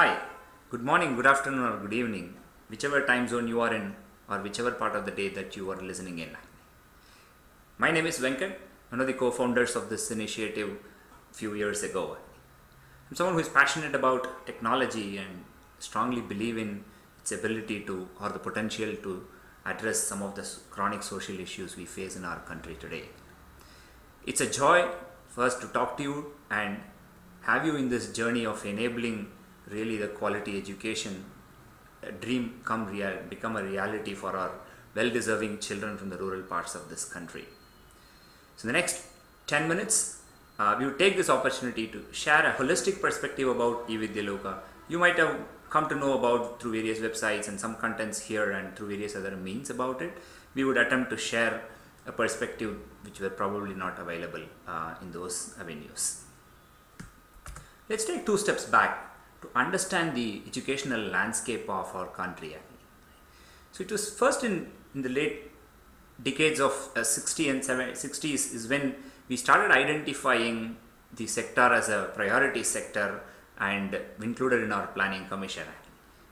Hi, good morning, good afternoon, or good evening, whichever time zone you are in, or whichever part of the day that you are listening in. My name is Venkat, one of the co founders of this initiative a few years ago. I'm someone who is passionate about technology and strongly believe in its ability to, or the potential to, address some of the chronic social issues we face in our country today. It's a joy us to talk to you and have you in this journey of enabling really the quality education dream come real become a reality for our well deserving children from the rural parts of this country. So the next 10 minutes uh, we will take this opportunity to share a holistic perspective about eVidyaloka you might have come to know about through various websites and some contents here and through various other means about it. We would attempt to share a perspective which were probably not available uh, in those avenues. Let's take two steps back to understand the educational landscape of our country. So it was first in, in the late decades of uh, 60 and 70, 60s is when we started identifying the sector as a priority sector and included in our planning commission.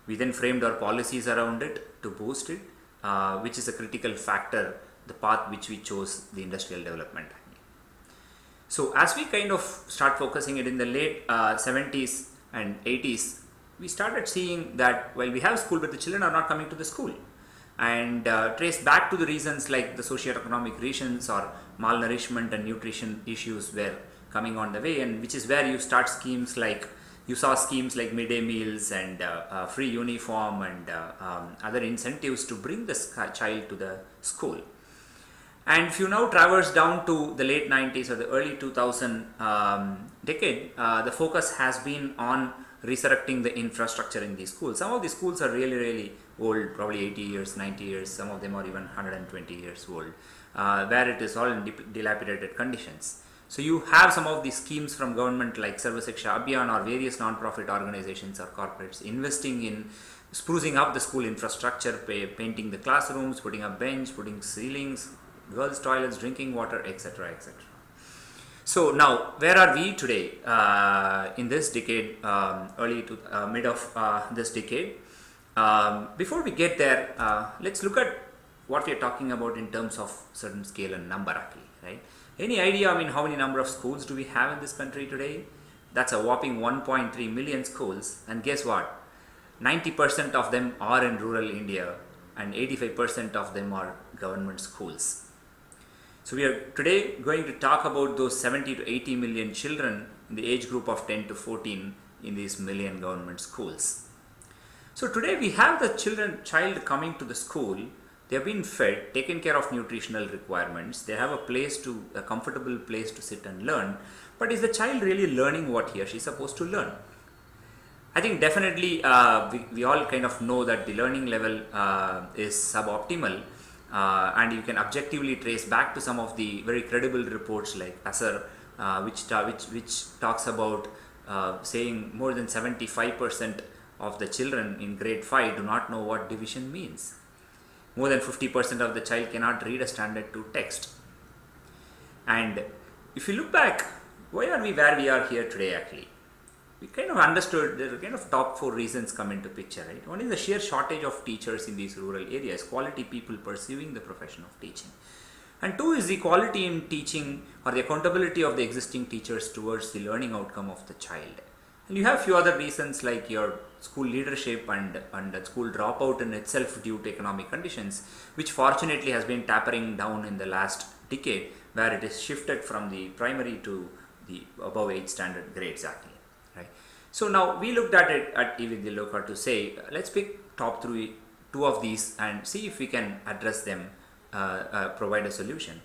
We then framed our policies around it to boost it, uh, which is a critical factor, the path which we chose, the industrial development. So as we kind of start focusing it in the late uh, 70s and 80s, we started seeing that while we have school, but the children are not coming to the school. And uh, trace back to the reasons like the socioeconomic reasons or malnourishment and nutrition issues were coming on the way, and which is where you start schemes like you saw schemes like midday meals and uh, uh, free uniform and uh, um, other incentives to bring the child to the school. And if you now traverse down to the late 90s or the early 2000 um, decade, uh, the focus has been on resurrecting the infrastructure in these schools. Some of these schools are really, really old, probably 80 years, 90 years, some of them are even 120 years old, uh, where it is all in dilapidated conditions. So you have some of these schemes from government like Shiksha Abhiyan or various non-profit organizations or corporates investing in sprucing up the school infrastructure, pa- painting the classrooms, putting up bench, putting ceilings, girls' toilets, drinking water, etc., etc. So now, where are we today uh, in this decade, um, early to uh, mid of uh, this decade? Um, before we get there, uh, let's look at what we are talking about in terms of certain scale and number, actually, right? Any idea? I mean, how many number of schools do we have in this country today? That's a whopping 1.3 million schools, and guess what? 90% of them are in rural India, and 85% of them are government schools. So we are today going to talk about those 70 to 80 million children in the age group of 10 to 14 in these million government schools. So today we have the children child coming to the school. They have been fed, taken care of nutritional requirements. They have a place to a comfortable place to sit and learn. But is the child really learning what he or she is supposed to learn? I think definitely uh, we, we all kind of know that the learning level uh, is suboptimal uh, and you can objectively trace back to some of the very credible reports like ASER uh, which, ta- which, which talks about uh, saying more than 75% of the children in grade 5 do not know what division means. More than 50% of the child cannot read a standard 2 text. And if you look back, why are we where we are here today actually? We kind of understood there are kind of top four reasons come into picture right? One is the sheer shortage of teachers in these rural areas quality people pursuing the profession of teaching. And two is the quality in teaching or the accountability of the existing teachers towards the learning outcome of the child. And you have few other reasons like your school leadership and and school dropout in itself due to economic conditions which fortunately has been tapering down in the last decade where it is shifted from the primary to the above age standard grades actually so now we looked at it at even the local to say uh, let's pick top three two of these and see if we can address them uh, uh, provide a solution.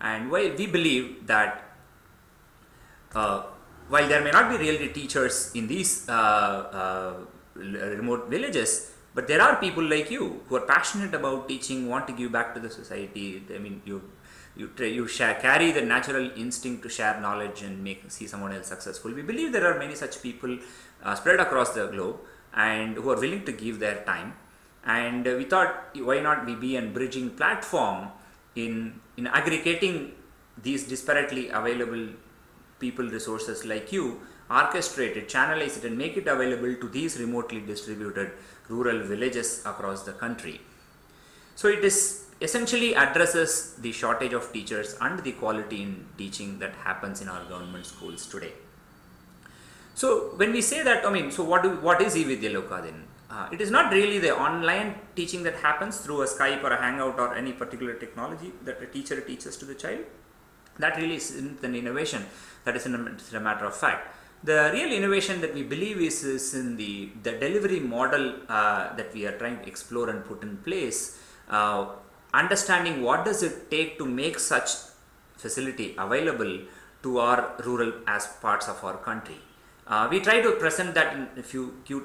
And why we believe that uh, while there may not be really teachers in these uh, uh, remote villages but there are people like you who are passionate about teaching want to give back to the society. I mean you you, you share, carry the natural instinct to share knowledge and make see someone else successful. We believe there are many such people uh, spread across the globe and who are willing to give their time. And uh, we thought, why not we be a bridging platform in in aggregating these disparately available people resources like you orchestrate it, channelize it, and make it available to these remotely distributed rural villages across the country. So it is essentially addresses the shortage of teachers and the quality in teaching that happens in our government schools today. So when we say that, I mean, so what do what is eVidyaloka then? Uh, it is not really the online teaching that happens through a Skype or a Hangout or any particular technology that a teacher teaches to the child. That really isn't an innovation. That is a, matter of fact. The real innovation that we believe is, is in the, the delivery model uh, that we are trying to explore and put in place. Uh, understanding what does it take to make such facility available to our rural as parts of our country. Uh, we try to present that in a few, few,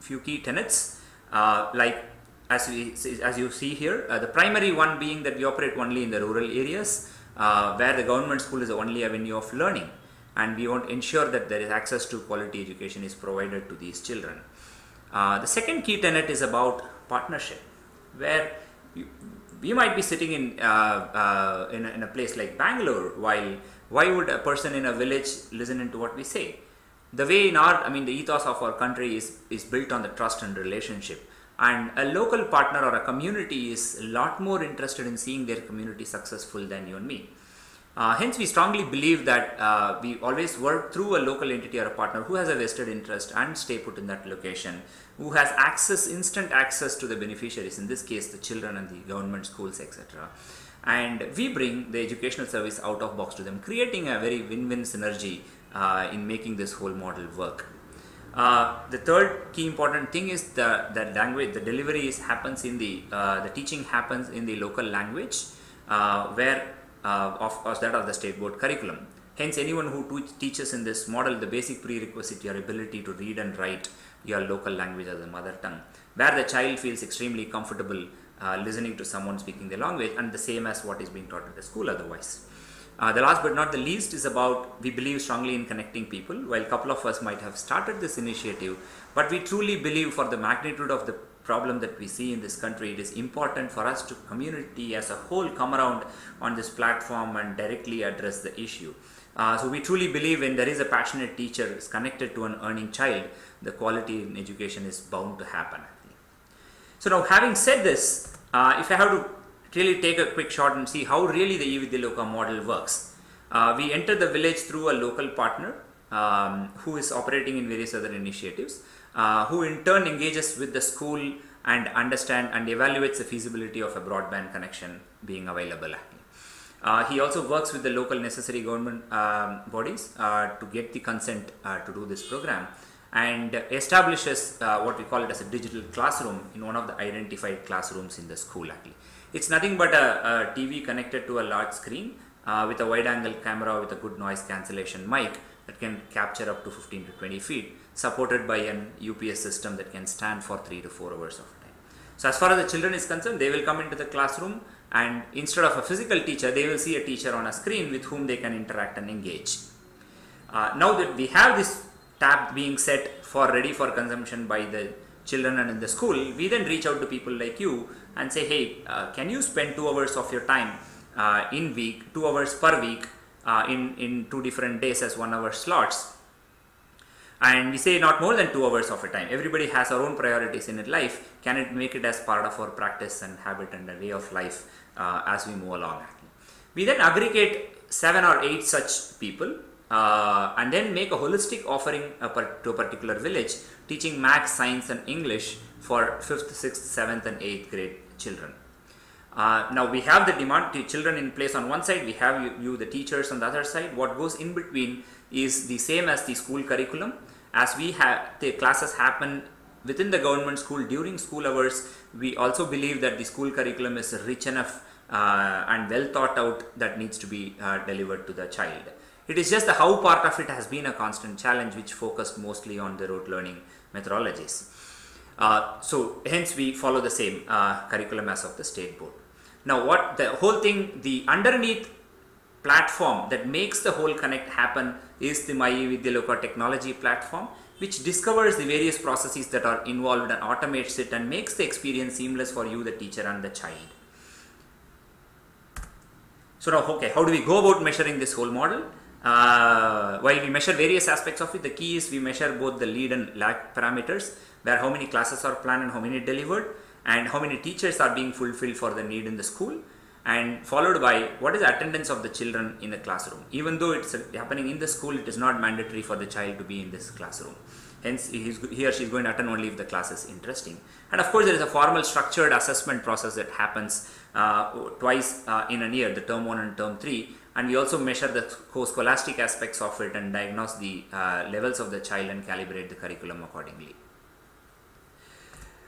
few key tenets, uh, like as, we, as you see here, uh, the primary one being that we operate only in the rural areas uh, where the government school is the only avenue of learning and we want to ensure that there is access to quality education is provided to these children. Uh, the second key tenet is about partnership where you, we might be sitting in, uh, in, a, in a place like Bangalore while why would a person in a village listen into what we say? the way in our, I mean, the ethos of our country is, is built on the trust and relationship. And a local partner or a community is a lot more interested in seeing their community successful than you and me. Uh, hence, we strongly believe that uh, we always work through a local entity or a partner who has a vested interest and stay put in that location, who has access, instant access to the beneficiaries, in this case, the children and the government schools, etc. And we bring the educational service out of box to them, creating a very win win synergy uh, in making this whole model work. Uh, the third key important thing is the, the language, the delivery is happens in the, uh, the teaching happens in the local language uh, where uh, of course that of the state board curriculum. Hence anyone who teaches in this model, the basic prerequisite, your ability to read and write your local language as a mother tongue, where the child feels extremely comfortable uh, listening to someone speaking the language and the same as what is being taught at the school otherwise. Uh, the last but not the least is about we believe strongly in connecting people. While a couple of us might have started this initiative, but we truly believe for the magnitude of the problem that we see in this country, it is important for us to community as a whole come around on this platform and directly address the issue. Uh, so we truly believe when there is a passionate teacher is connected to an earning child, the quality in education is bound to happen. So now having said this, uh, if I have to really take a quick shot and see how really the eVidyaloka model works. Uh, we enter the village through a local partner um, who is operating in various other initiatives, uh, who in turn engages with the school and understand and evaluates the feasibility of a broadband connection being available. Uh, he also works with the local necessary government um, bodies uh, to get the consent uh, to do this program and establishes uh, what we call it as a digital classroom in one of the identified classrooms in the school actually. It's nothing but a, a TV connected to a large screen uh, with a wide angle camera with a good noise cancellation mic that can capture up to 15 to 20 feet supported by an UPS system that can stand for 3 to 4 hours of time. So as far as the children is concerned, they will come into the classroom and instead of a physical teacher, they will see a teacher on a screen with whom they can interact and engage. Uh, now that we have this tab being set for ready for consumption by the children and in the school, we then reach out to people like you and say, hey, uh, can you spend two hours of your time uh, in week, two hours per week uh, in, in two different days as one hour slots? And we say not more than two hours of a time. Everybody has our own priorities in life. Can it make it as part of our practice and habit and a way of life uh, as we move along? We then aggregate seven or eight such people uh, and then make a holistic offering to a particular village teaching math, science, and English for 5th, 6th, 7th, and 8th grade children. Uh, now we have the demand to children in place on one side, we have you, you, the teachers on the other side. What goes in between is the same as the school curriculum. As we have the classes happen within the government school during school hours, we also believe that the school curriculum is rich enough uh, and well thought out that needs to be uh, delivered to the child. It is just the how part of it has been a constant challenge which focused mostly on the rote learning methodologies. Uh, so hence we follow the same uh, curriculum as of the state board. Now what the whole thing, the underneath platform that makes the whole connect happen is the MyEVidyaloka technology platform which discovers the various processes that are involved and automates it and makes the experience seamless for you, the teacher and the child. So now, okay, how do we go about measuring this whole model? Uh, while we measure various aspects of it, the key is we measure both the lead and lag parameters, where how many classes are planned and how many delivered, and how many teachers are being fulfilled for the need in the school, and followed by what is attendance of the children in the classroom. Even though it's happening in the school, it is not mandatory for the child to be in this classroom. Hence, he or she is going to attend only if the class is interesting. And of course, there is a formal structured assessment process that happens uh, twice uh, in a year, the term 1 and term 3. And we also measure the co-scholastic aspects of it and diagnose the uh, levels of the child and calibrate the curriculum accordingly.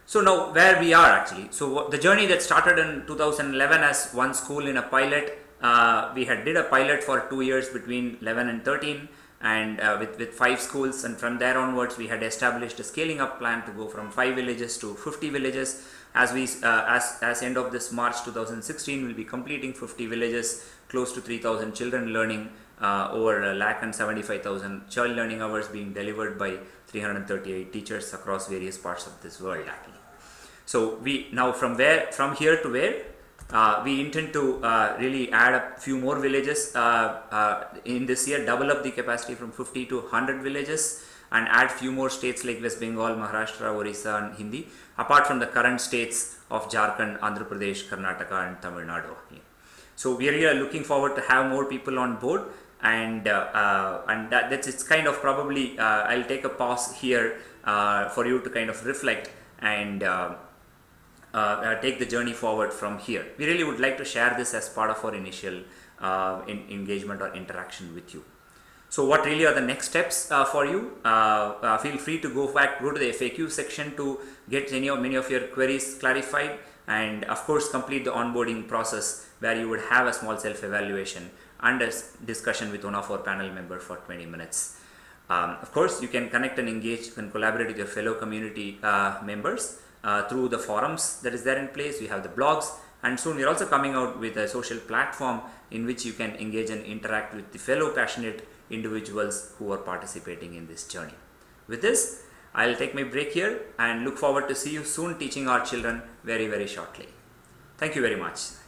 So now where we are actually. So the journey that started in 2011 as one school in a pilot, uh, we had did a pilot for two years between 11 and 13 and uh, with, with five schools and from there onwards we had established a scaling up plan to go from five villages to 50 villages as we uh, as as end of this march 2016 we'll be completing 50 villages close to 3000 children learning uh, over a lakh and 75000 child learning hours being delivered by 338 teachers across various parts of this world actually so we now from where from here to where uh, we intend to uh, really add a few more villages uh, uh, in this year, double up the capacity from 50 to 100 villages and add few more states like West Bengal, Maharashtra, Orissa and Hindi apart from the current states of Jharkhand, Andhra Pradesh, Karnataka and Tamil Nadu. So we are looking forward to have more people on board and uh, uh, and that, that's it's kind of probably I'll take a pause here for you to kind of reflect and uh, uh, take the journey forward from here. We really would like to share this as part of our initial uh, in engagement or interaction with you. So what really are the next steps uh, for you? Uh, uh, feel free to go back, go to the FAQ section to get any of many of your queries clarified and of course complete the onboarding process where you would have a small self-evaluation and a discussion with one of our panel members for 20 minutes. Um, of course, you can connect and engage and collaborate with your fellow community members uh, through the forums that is there in place. We have the blogs and soon we're also coming out with a social platform in which you can engage and interact with the fellow passionate individuals who are participating in this journey. With this, I'll take my break here and look forward to see you soon teaching our children very very shortly. Thank you very much.